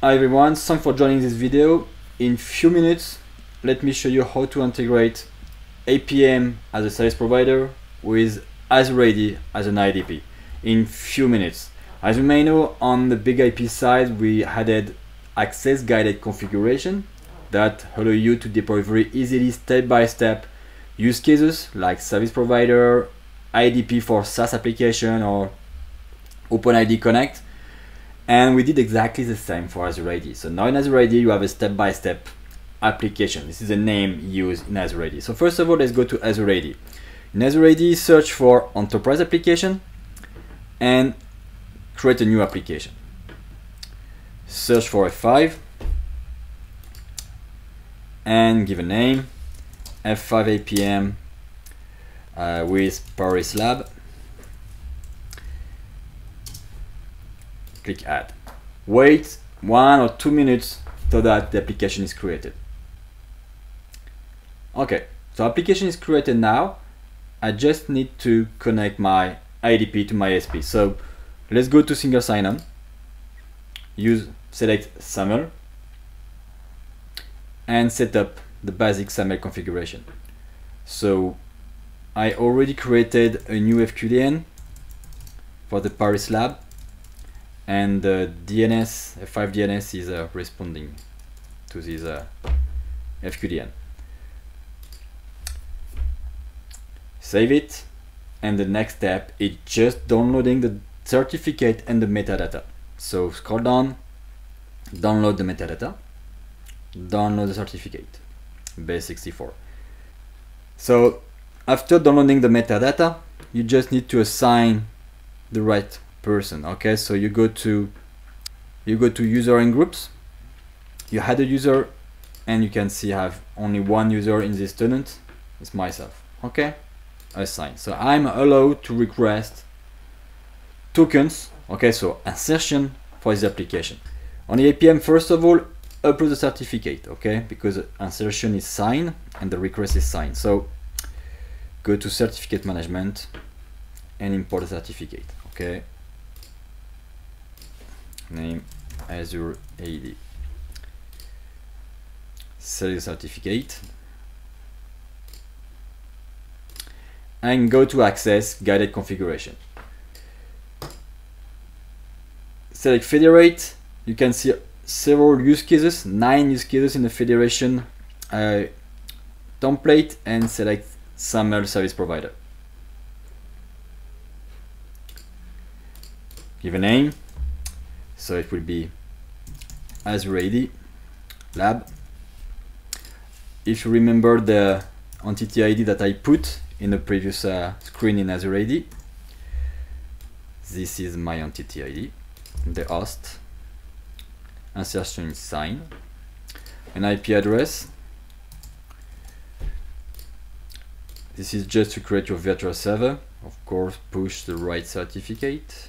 Hi everyone, thanks for joining this video. In few minutes, let me show you how to integrate APM as a service provider with Azure AD as an IDP in few minutes. As you may know, on the BIG-IP side, we added access guided configuration that allow you to deploy very easily step-by-step -step use cases like service provider, IDP for SaaS application or OpenID Connect. And we did exactly the same for Azure AD. So now in Azure AD, you have a step-by-step -step application. This is the name used in Azure AD. So first of all, let's go to Azure AD. In Azure AD, search for enterprise application and create a new application. Search for F5 and give a name F5 APM uh, with Paris Lab. Click add. Wait one or two minutes so that the application is created. Okay, so application is created now. I just need to connect my IDP to my SP. So let's go to single sign-on. Use select SAML and set up the basic SAML configuration. So I already created a new FQDN for the Paris lab and the DNS, F5 DNS is uh, responding to this uh, FQDN. Save it and the next step is just downloading the certificate and the metadata. So scroll down, download the metadata, download the certificate, base64. So after downloading the metadata, you just need to assign the right person. Okay, so you go to you go to user and groups, you had a user, and you can see I have only one user in this tenant. It's myself. Okay, assign. So I'm allowed to request tokens. Okay, so assertion for this application. On the APM, first of all, upload the certificate, okay? Because assertion is signed and the request is signed. So go to certificate management and import the certificate, okay? Name Azure AD. Select certificate. And go to access guided configuration. Select federate. You can see several use cases, nine use cases in the federation uh, template and select SAML service provider. Give a name, so it will be Azure AD lab. If you remember the entity ID that I put in the previous uh, screen in Azure AD, this is my entity ID, the host, assertion sign, an IP address. This is just to create your virtual server. Of course, push the right certificate.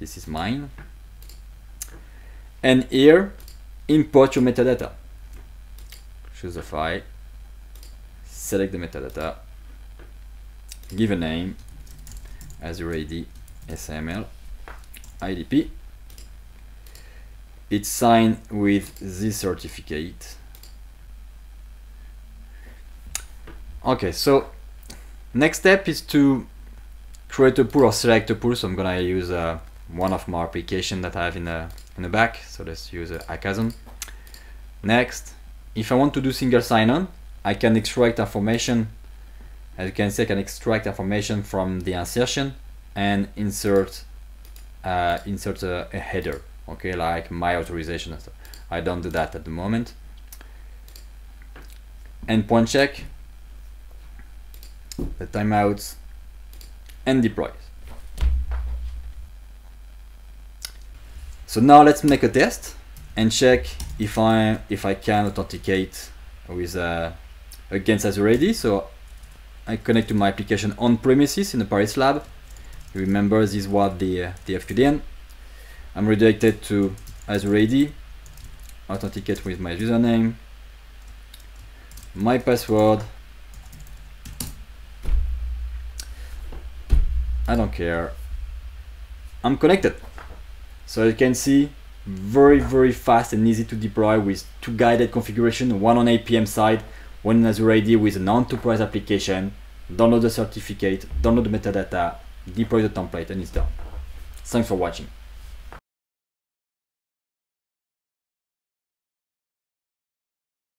This is mine. And here, import your metadata. Choose a file, select the metadata, give a name, Azure AD SAML, IDP, it's signed with this certificate. Okay, so next step is to create a pool or select a pool. So I'm gonna use uh, one of my application that I have in the in the back. So let's use uh, Akazon. Next, if I want to do single sign-on, I can extract information. As you can see, I can extract information from the assertion and insert uh, insert a, a header okay like my authorization I don't do that at the moment endpoint check the timeouts and deploy so now let's make a test and check if I if I can authenticate with uh, against Azure AD so I connect to my application on premises in the Paris lab. Remember this was the uh, the FQDN I'm redirected to Azure AD, authenticate with my username, my password, I don't care, I'm connected. So you can see very very fast and easy to deploy with two guided configuration one on APM side one on Azure AD with an enterprise application. Download the certificate download the metadata deploy the template and it's done. Thanks for watching